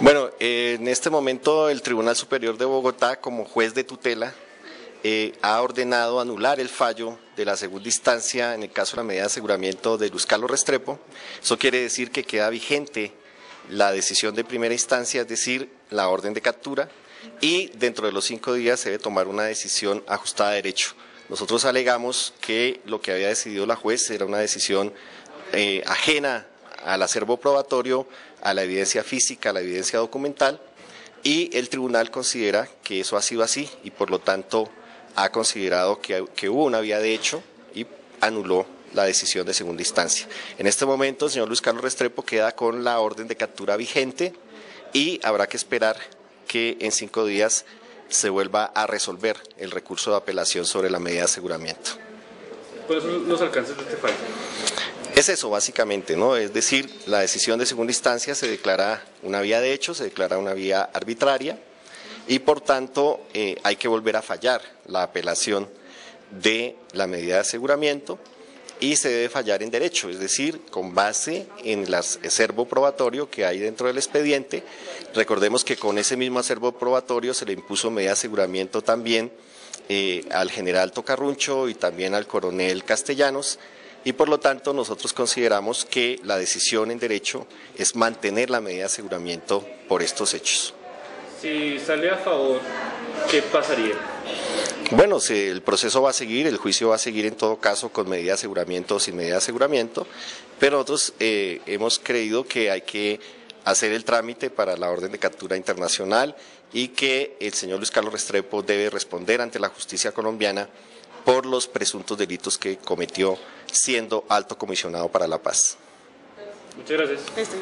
Bueno, en este momento el Tribunal Superior de Bogotá, como juez de tutela, eh, ha ordenado anular el fallo de la segunda instancia en el caso de la medida de aseguramiento de Luz Carlos Restrepo. Eso quiere decir que queda vigente la decisión de primera instancia, es decir, la orden de captura, y dentro de los cinco días se debe tomar una decisión ajustada a derecho. Nosotros alegamos que lo que había decidido la juez era una decisión eh, ajena al acervo probatorio, a la evidencia física, a la evidencia documental, y el tribunal considera que eso ha sido así y por lo tanto ha considerado que, que hubo una vía de hecho y anuló la decisión de segunda instancia. En este momento el señor Luis Carlos Restrepo queda con la orden de captura vigente y habrá que esperar que en cinco días se vuelva a resolver el recurso de apelación sobre la medida de aseguramiento. ¿Cuáles los alcances de este fallo? Es eso, básicamente, ¿no? Es decir, la decisión de segunda instancia se declara una vía de hecho, se declara una vía arbitraria y, por tanto, eh, hay que volver a fallar la apelación de la medida de aseguramiento y se debe fallar en derecho, es decir, con base en el acervo probatorio que hay dentro del expediente. Recordemos que con ese mismo acervo probatorio se le impuso medida de aseguramiento también eh, al general Tocarruncho y también al coronel Castellanos y por lo tanto nosotros consideramos que la decisión en derecho es mantener la medida de aseguramiento por estos hechos. Si sale a favor, ¿qué pasaría? Bueno, el proceso va a seguir, el juicio va a seguir en todo caso con medida de aseguramiento o sin medida de aseguramiento, pero nosotros eh, hemos creído que hay que hacer el trámite para la orden de captura internacional y que el señor Luis Carlos Restrepo debe responder ante la justicia colombiana por los presuntos delitos que cometió siendo alto comisionado para la paz. Muchas gracias.